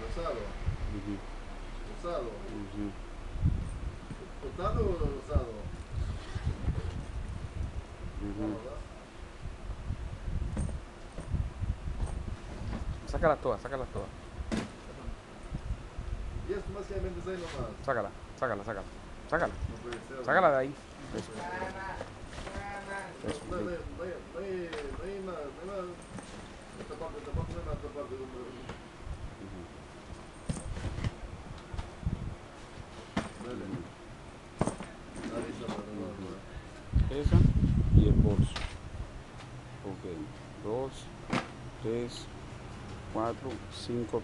Rosado. Rosado. ujú. ¿Tostado o rosado? Sácalas todas, sácalas todas. Y es más que vendes ahí nomás. Sácala, sácala, sácala. Sácala, No puede ser. sácala de ahí. Eso. Eso, Esa y el bolso. Ok, dos, tres, cuatro, cinco